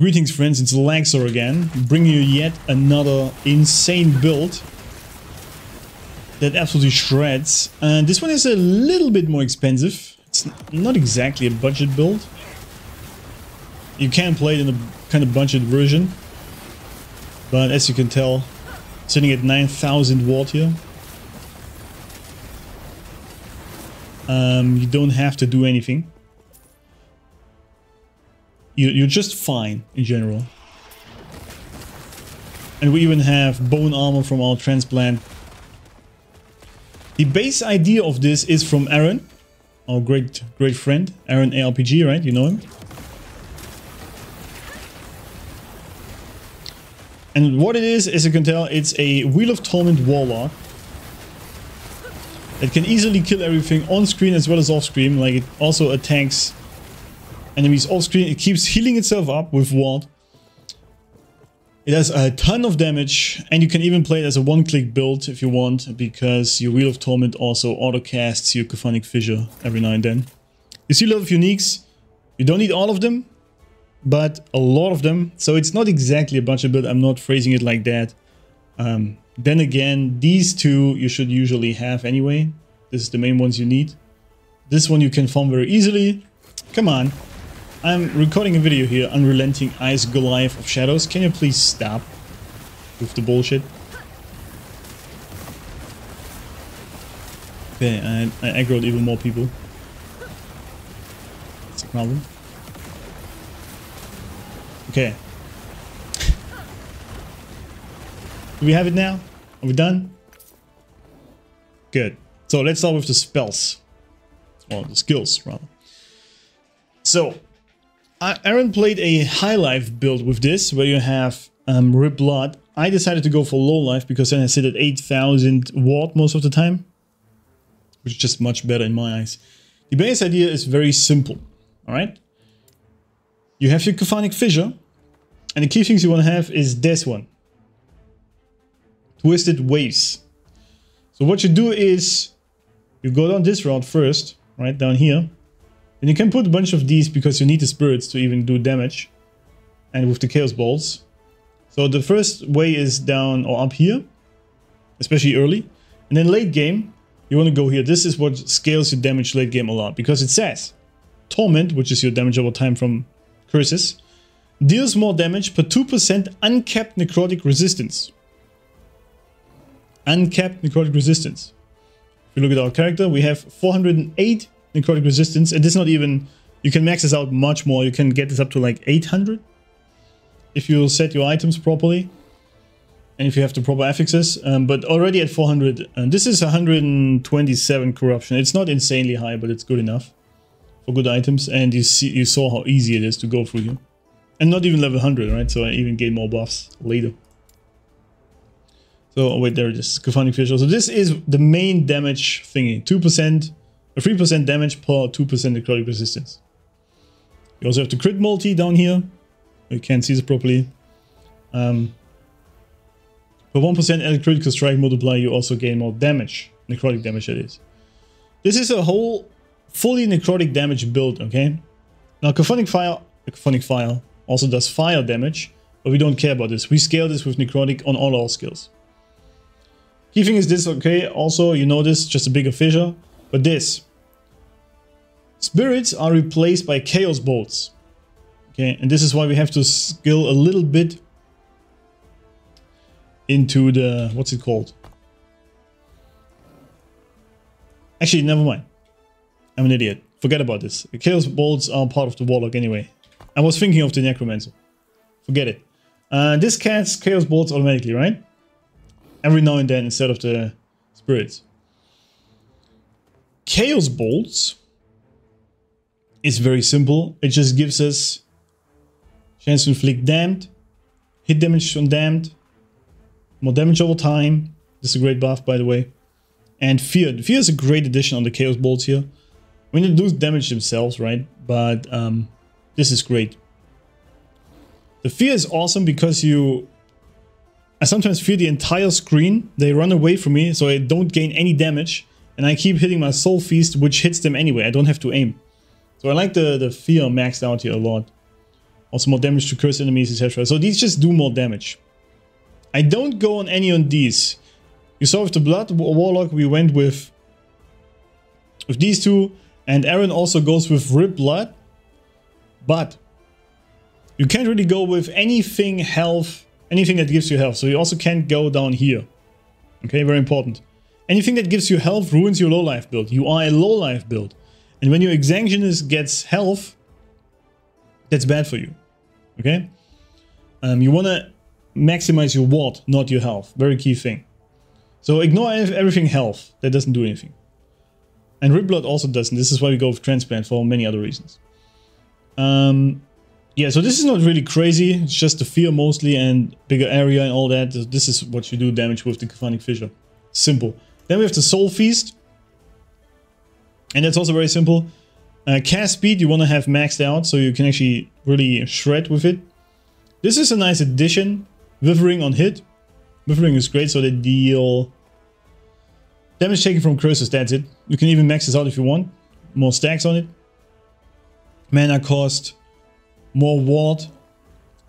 Greetings friends, it's Alexxor again, bringing you yet another insane build that absolutely shreds. And this one is a little bit more expensive. It's not exactly a budget build. You can play it in a kind of budget version. But as you can tell, sitting at 9000 ward here. Um, you don't have to do anything you, you're just fine in general. And we even have bone armor from our transplant. The base idea of this is from Aaron, our great great friend, Aaron ARPG, right? You know him? And what it is, as you can tell, it's a Wheel of Torment Warlock. It can easily kill everything on screen as well as off screen, like it also attacks enemies off screen. It keeps healing itself up with Ward. It has a ton of damage, and you can even play it as a one-click build if you want, because your Wheel of Torment also auto-casts your Chthonic Fissure every now and then. You see a lot of uniques. You don't need all of them, but a lot of them. So it's not exactly a bunch of build. I'm not phrasing it like that. Um, then again, these two you should usually have anyway. This is the main ones you need. This one you can farm very easily. Come on. I'm recording a video here, Unrelenting Ice Goliath of Shadows. Can you please stop with the bullshit? Okay, I, I aggroed even more people. That's a problem. Okay. Do we have it now? Are we done? Good. So let's start with the spells. Or the skills, rather. So, Aaron played a high life build with this, where you have um, Rip Blood. I decided to go for low life because then I sit at 8000 ward most of the time, which is just much better in my eyes. The base idea is very simple, alright? You have your Chthonic Fissure, and the key things you want to have is this one. Twisted Waves. So what you do is, you go down this route first, right down here, and you can put a bunch of these because you need the spirits to even do damage. And with the chaos bolts. So the first way is down or up here. Especially early. And then late game, you want to go here. This is what scales your damage late game a lot. Because it says, Torment, which is your damage over time from curses, deals more damage per 2% uncapped necrotic resistance. Uncapped necrotic resistance. If you look at our character, we have 408 necrotic resistance. And It is not even, you can max this out much more. You can get this up to like 800 if you set your items properly and if you have the proper affixes. Um, but already at 400, and this is 127 corruption. It's not insanely high, but it's good enough for good items. And you see, you saw how easy it is to go through here. And not even level 100, right? So I even gain more buffs later. So, oh wait, there it is. Chthonic Fissure. So this is the main damage thingy. 2% a 3% damage per 2% necrotic resistance. You also have the crit multi down here. You can't see this properly. Um, for 1% added critical strike multiplier, you also gain more damage. Necrotic damage, that is. This is a whole fully necrotic damage build, okay? Now, Chthonic Fire, Chthonic Fire also does fire damage, but we don't care about this. We scale this with necrotic on all our skills. Key thing is this, okay? Also, you notice just a bigger fissure. But this. Spirits are replaced by Chaos Bolts. Okay, and this is why we have to skill a little bit into the... What's it called? Actually, never mind. I'm an idiot. Forget about this. The Chaos Bolts are part of the Warlock anyway. I was thinking of the Necromancer. Forget it. Uh, this casts Chaos Bolts automatically, right? Every now and then instead of the Spirits. Chaos Bolts is very simple. It just gives us chance to inflict damned, hit damage on damned, more damage over time. This is a great buff, by the way. And Fear. Fear is a great addition on the Chaos Bolts here. I mean, they do damage themselves, right? But um, this is great. The Fear is awesome because you... I sometimes fear the entire screen. They run away from me, so I don't gain any damage and I keep hitting my Soul Feast, which hits them anyway. I don't have to aim. So I like the, the fear maxed out here a lot. Also more damage to curse enemies, etc. So these just do more damage. I don't go on any on these. You saw with the Blood Warlock, we went with, with these two. And Aaron also goes with Rip Blood. But you can't really go with anything health, anything that gives you health. So you also can't go down here. Okay, very important. Anything that gives you health ruins your low life build. You are a low life build. And when your Exsanguinous gets health, that's bad for you. Okay? Um, you want to maximize your ward, not your health. Very key thing. So ignore everything health. That doesn't do anything. And Rip Blood also doesn't. This is why we go with Transplant for many other reasons. Um, yeah, so this is not really crazy. It's just the fear mostly and bigger area and all that. This is what you do damage with the Chthonic Fissure. Simple. Then we have the Soul Feast. And that's also very simple. Uh, cast speed you want to have maxed out so you can actually really shred with it. This is a nice addition. Withering on hit. Withering is great so they deal damage taken from curses, that's it. You can even max this out if you want. More stacks on it. Mana cost, more ward,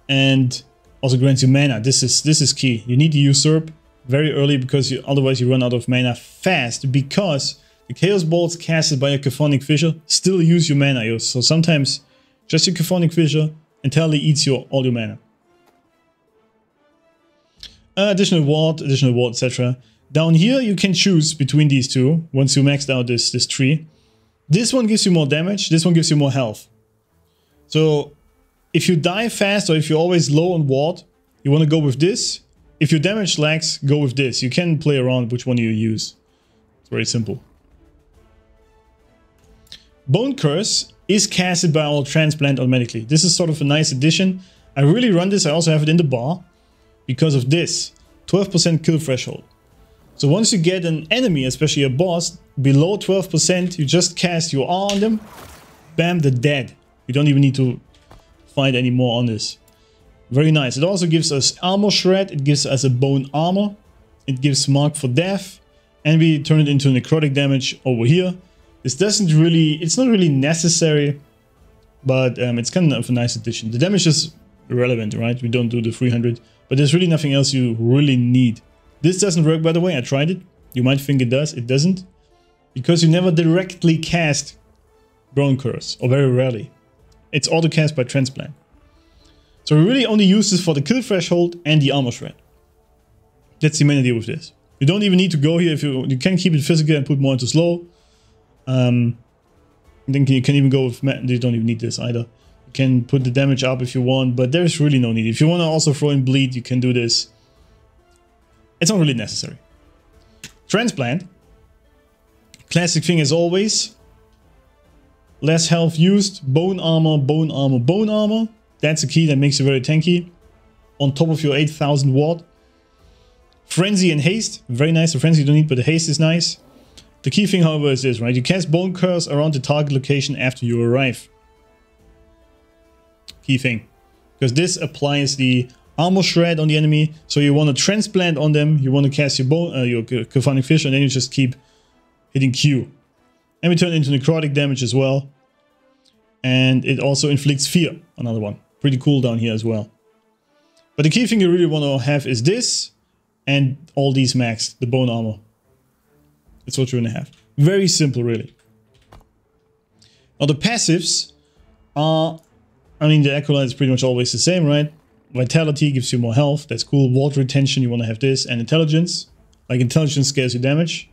and also grants you mana. This is this is key. You need to usurp very early because you, otherwise you run out of mana fast because the Chaos Bolts casted by a Chthonic Fissure still use your mana. So sometimes just your Chthonic Fissure entirely eats your all your mana. Uh, additional ward, additional ward, etc. Down here you can choose between these two once you maxed out this, this tree. This one gives you more damage, this one gives you more health. So if you die fast or if you're always low on ward, you want to go with this. If your damage lags, go with this. You can play around which one you use. It's very simple. Bone Curse is casted by our Transplant automatically. This is sort of a nice addition. I really run this, I also have it in the bar because of this. 12% kill threshold. So once you get an enemy, especially a boss, below 12%, you just cast your R on them, bam, they're dead. You don't even need to fight anymore on this. Very nice. It also gives us armor shred, it gives us a bone armor, it gives mark for death, and we turn it into necrotic damage over here. This doesn't really, it's not really necessary, but um, it's kind of a nice addition. The damage is irrelevant, right? We don't do the 300, but there's really nothing else you really need. This doesn't work, by the way. I tried it. You might think it does. It doesn't. Because you never directly cast Bone Curse, or very rarely. It's auto-cast by Transplant. So we really only use this for the kill threshold and the armor shred. That's the main idea with this. You don't even need to go here if you you can keep it physical and put more into slow. Um, then you can even go with you don't even need this either. You can put the damage up if you want, but there's really no need. If you want to also throw in bleed, you can do this. It's not really necessary. Transplant. Classic thing as always. Less health used. Bone armor, bone armor, bone armor. That's a key that makes you very tanky. On top of your 8000 ward. Frenzy and haste. Very nice. The frenzy you don't need, but the haste is nice. The key thing, however, is this, right? You cast Bone Curse around the target location after you arrive. Key thing. Because this applies the armor shred on the enemy. So you want to transplant on them. You want to cast your bone, uh, your Chthonic Fish, and then you just keep hitting Q. And we turn into necrotic damage as well. And it also inflicts fear. Another one. Pretty cool down here as well. But the key thing you really want to have is this and all these max, the bone armor. That's what you're going to have. Very simple, really. Now the passives are, I mean, the Acolyte is pretty much always the same, right? Vitality gives you more health. That's cool. Water retention, you want to have this. And intelligence. Like intelligence scales your damage.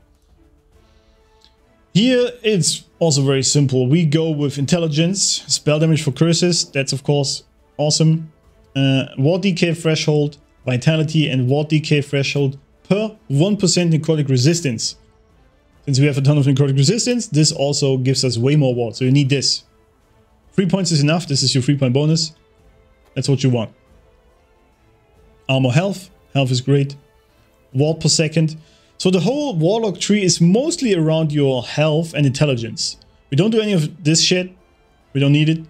Here, it's also very simple. We go with intelligence. Spell damage for curses. That's, of course, awesome. Uh, ward decay threshold. Vitality and ward decay threshold per 1% necrotic resistance. Since we have a ton of necrotic resistance, this also gives us way more ward. So you need this. Three points is enough. This is your three point bonus. That's what you want. Armor health. Health is great. Ward per second. So the whole Warlock tree is mostly around your health and intelligence. We don't do any of this shit. We don't need it.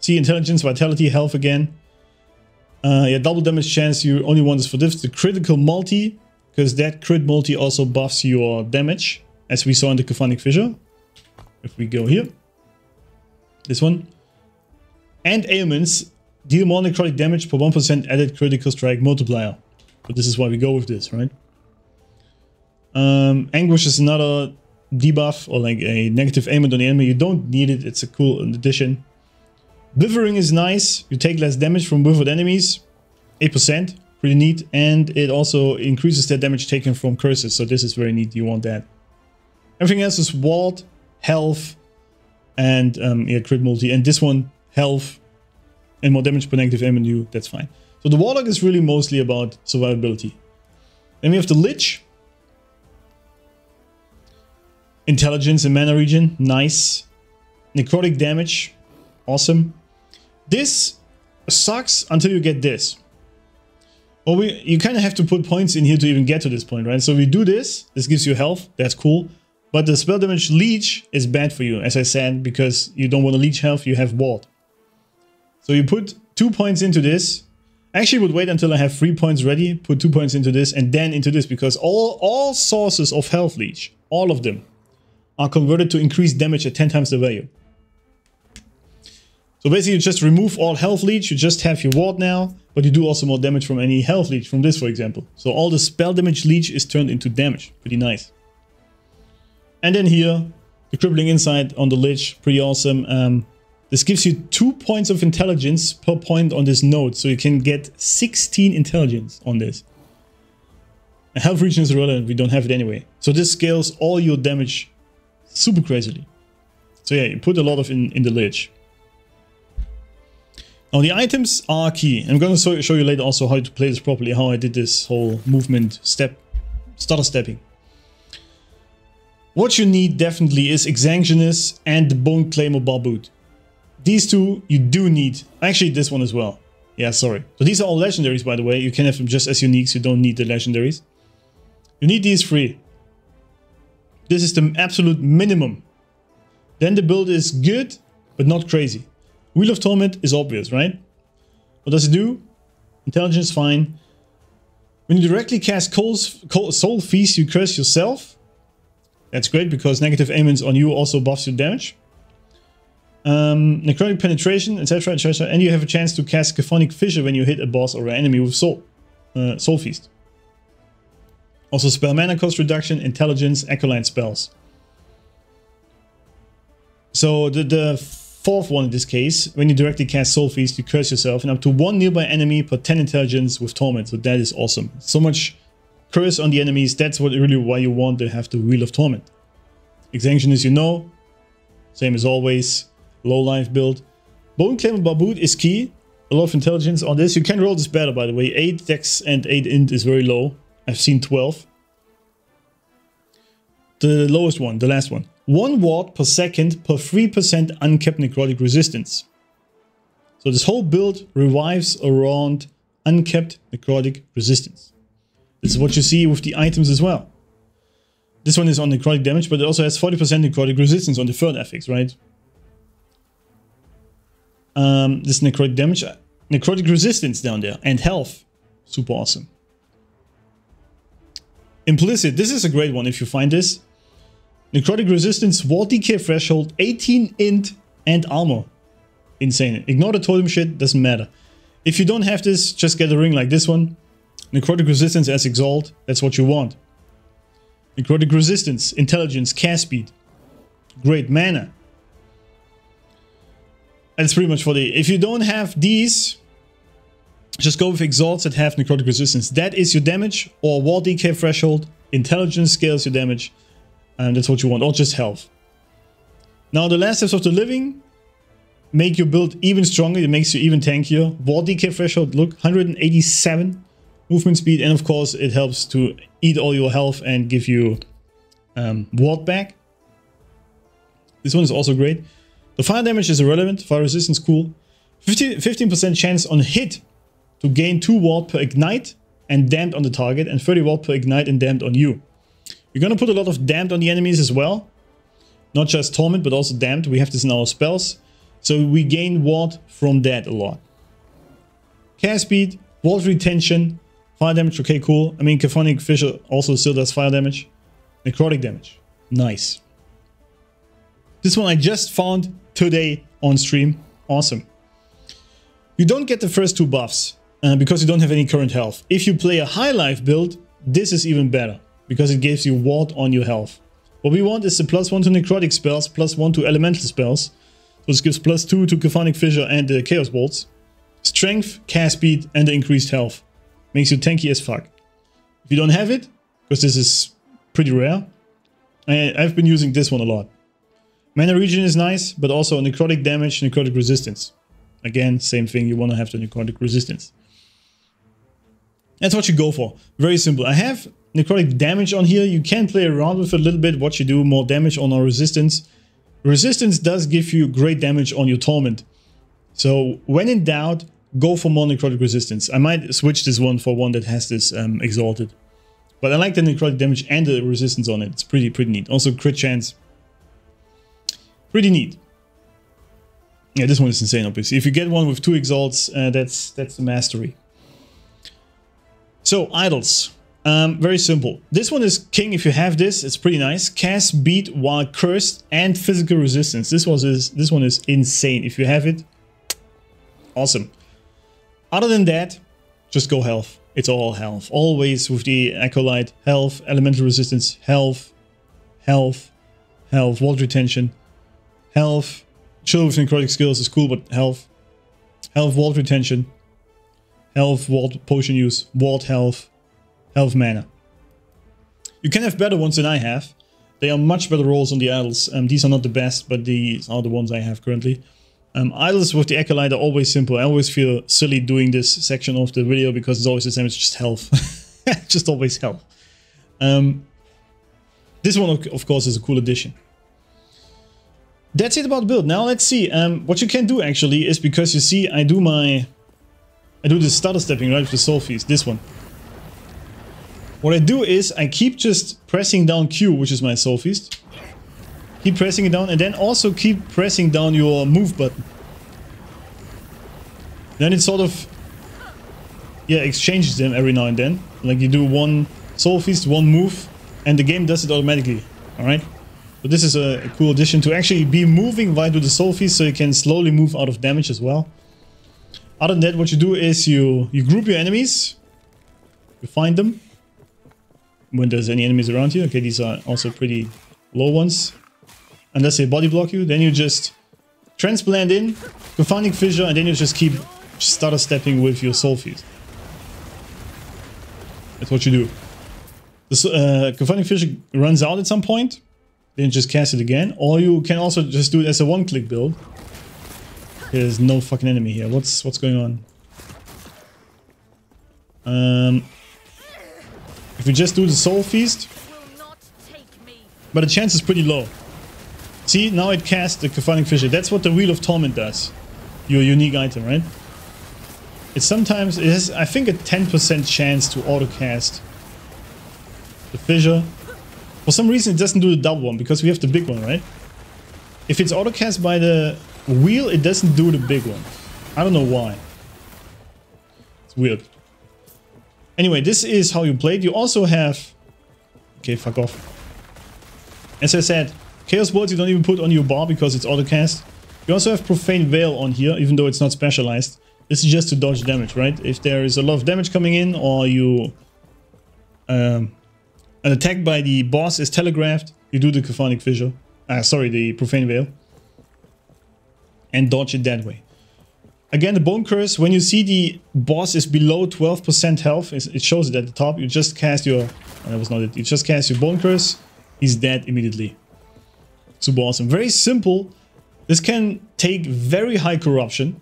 See, intelligence, vitality, health again. Uh, yeah, double damage chance, you only want this for this. The critical multi, because that crit multi also buffs your damage, as we saw in the Chthonic Fissure. If we go here. This one. And ailments deal more necrotic damage per 1% added critical strike multiplier. But this is why we go with this, right? Um, Anguish is another debuff or like a negative ailment on the enemy. You don't need it. It's a cool addition. Withering is nice. You take less damage from withered enemies. 8%. Pretty neat. And it also increases their damage taken from curses. So this is very neat. You want that. Everything else is ward, health, and um, yeah, crit multi. And this one, health, and more damage per negative you. That's fine. So the Warlock is really mostly about survivability. Then we have the Lich. Intelligence and mana regen, nice. Necrotic damage, awesome. This sucks until you get this. Well, we, you kind of have to put points in here to even get to this point, right? So we do this, this gives you health, that's cool. But the spell damage leech is bad for you, as I said, because you don't want to leech health, you have ward. So you put two points into this. Actually would wait until I have three points ready, put two points into this, and then into this, because all, all sources of health leech, all of them, are converted to increased damage at 10 times the value. So basically you just remove all health leech, you just have your ward now, but you do also more damage from any health leech, from this for example. So all the spell damage leech is turned into damage, pretty nice. And then here, the crippling insight on the lich, pretty awesome. Um, this gives you 2 points of intelligence per point on this node, so you can get 16 intelligence on this. Health regen is irrelevant, we don't have it anyway. So this scales all your damage super crazily. So yeah, you put a lot of in, in the lich. Now the items are key. I'm going to show you later also how to play this properly, how I did this whole movement step, stutter stepping. What you need definitely is Exsanguinous and the Bone Claymore Barbute. These two you do need. Actually this one as well. Yeah, sorry. So these are all legendaries by the way. You can have them just as uniques, you don't need the legendaries. You need these three. This is the absolute minimum. Then the build is good, but not crazy. Wheel of Torment is obvious, right? What does it do? Intelligence, fine. When you directly cast Soul Feast, you curse yourself. That's great because negative ailments on you also buffs your damage. Um, necrotic penetration, etc, etc. And you have a chance to cast Chthonic Fissure when you hit a boss or an enemy with Soul, uh, soul Feast. Also spell mana cost reduction, intelligence, acolyte spells. So the, the fourth one in this case, when you directly cast Soul Feast, you curse yourself and up to one nearby enemy per 10 intelligence with Torment. So that is awesome. So much curse on the enemies, that's what really why you want to have the Wheel of Torment. Extinction as you know, same as always, low life build. Bone Claymore Barbute is key, a lot of intelligence on this. You can roll this better by the way, 8 dex and 8 int is very low. I've seen 12. The lowest one, the last one. 1 ward per second per 3% uncapped necrotic resistance. So this whole build revives around uncapped necrotic resistance. This is what you see with the items as well. This one is on necrotic damage, but it also has 40% necrotic resistance on the third affix, right? Um, this necrotic damage, necrotic resistance down there, and health. Super awesome. Implicit, this is a great one if you find this. Necrotic resistance, ward decay threshold, 18 int, and armor. Insane. Ignore the totem shit, doesn't matter. If you don't have this, just get a ring like this one. Necrotic resistance as exalt, that's what you want. Necrotic resistance, intelligence, cast speed. Great mana. That's pretty much for the... If you don't have these, just go with exalts that have necrotic resistance. That is your damage, or ward decay threshold. Intelligence scales your damage, and that's what you want, or just health. Now the last steps of the living make your build even stronger, it makes you even tankier. Ward decay threshold, look, 187 movement speed, and of course it helps to eat all your health and give you um, ward back. This one is also great. The fire damage is irrelevant, fire resistance cool. 15% chance on hit to gain 2 ward per ignite and damned on the target and 30 ward per ignite and damned on you. You're gonna put a lot of damned on the enemies as well. Not just torment but also damned. We have this in our spells. So we gain ward from that a lot. Cast speed, ward retention, fire damage, okay cool. I mean Chthonic Fissure also still does fire damage. Necrotic damage, nice. This one I just found today on stream, awesome. You don't get the first two buffs uh, because you don't have any current health. If you play a high life build, this is even better because it gives you ward on your health. What we want is the plus one to necrotic spells, plus one to elemental spells. So this gives plus two to Chthonic Fissure and the Chaos Bolts. Strength, cast speed, and the increased health. Makes you tanky as fuck. If you don't have it, because this is pretty rare, I, I've been using this one a lot. Mana regen is nice, but also necrotic damage, necrotic resistance. Again, same thing, you want to have the necrotic resistance. That's what you go for. Very simple. I have necrotic damage on here. You can play around with it a little bit. What you do, more damage on our resistance. Resistance does give you great damage on your torment. So when in doubt, go for more necrotic resistance. I might switch this one for one that has this um, exalted. But I like the necrotic damage and the resistance on it. It's pretty, pretty neat. Also crit chance. Pretty neat. Yeah, this one is insane, obviously. If you get one with two exalts, uh, that's that's the mastery. So, idols. Um, very simple. This one is king if you have this. It's pretty nice. Cast, beat, while cursed, and physical resistance. This one is this one is insane. If you have it, awesome. Other than that, just go health. It's all health. Always with the acolyte, health, elemental resistance, health, health, health, ward retention, health. Chill with necrotic skills is cool, but health, health, ward retention, health, ward potion use, ward health, health mana. You can have better ones than I have. They are much better rolls on the idols. Um, these are not the best, but these are the ones I have currently. Um, idols with the Acolyte are always simple. I always feel silly doing this section of the video because it's always the same. It's just health. just always health. Um, this one, of course, is a cool addition. That's it about build. Now let's see. Um, what you can do actually is because you see I do my... I do the stutter stepping right with the soul feast. This one. What I do is I keep just pressing down Q, which is my soul feast. Keep pressing it down and then also keep pressing down your move button. Then it sort of yeah, exchanges them every now and then. Like you do one soul feast, one move, and the game does it automatically. Alright? But this is a, cool addition to actually be moving while do the soul feast so you can slowly move out of damage as well. Other than that, what you do is you, you group your enemies, you find them, when there's any enemies around you. Okay, these are also pretty low ones unless they body block you, then you just transplant in, Chthonic Fissure, and then you just keep stutter stepping with your Soul Feast. That's what you do. The uh, Chthonic Fissure runs out at some point, then just cast it again, or you can also just do it as a one-click build. There's no fucking enemy here. What's what's going on? Um, we just do the Soul Feast, but the chance is pretty low. See, now it casts the Chthonic Fissure. That's what the Wheel of Torment does. Your unique item, right? It sometimes, it has, I think, a 10% chance to auto-cast the Fissure. For some reason, it doesn't do the double one, because we have the big one, right? If it's auto-cast by the wheel, it doesn't do the big one. I don't know why. It's weird. Anyway, this is how you play it. You also have... Okay, fuck off. As I said, Chaos Bolts you don't even put on your bar because it's auto-cast. You also have Profane Veil on here, even though it's not specialized. This is just to dodge damage, right? If there is a lot of damage coming in or you... Um, an attack by the boss is telegraphed, you do the Chthonic Fissure. Ah, sorry, the Profane Veil. And dodge it that way. Again, the Bone Curse, when you see the boss is below 12% health, it shows it at the top, you just cast your... Oh, that was not it. You just cast your Bone Curse, he's dead immediately. Super awesome. Very simple. This can take very high corruption.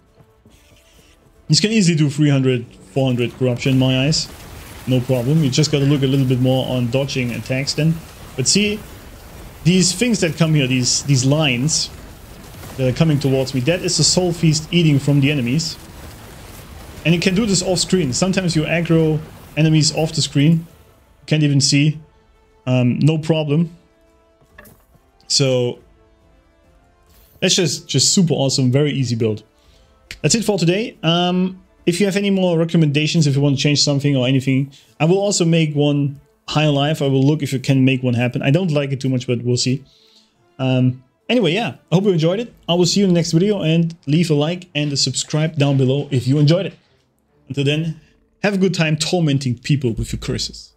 This can easily do 300, 400 corruption in my eyes. No problem. You just gotta look a little bit more on dodging attacks then. But see, these things that come here, these, these lines that are coming towards me, that is the Soul Feast eating from the enemies. And you can do this off screen. Sometimes you aggro enemies off the screen. Can't even see. Um, no problem. So that's just, just super awesome, very easy build. That's it for today. Um, if you have any more recommendations, if you want to change something or anything, I will also make one high life. I will look if you can make one happen. I don't like it too much, but we'll see. Um, Anyway, yeah, I hope you enjoyed it. I will see you in the next video and leave a like and a subscribe down below if you enjoyed it. Until then, have a good time tormenting people with your curses.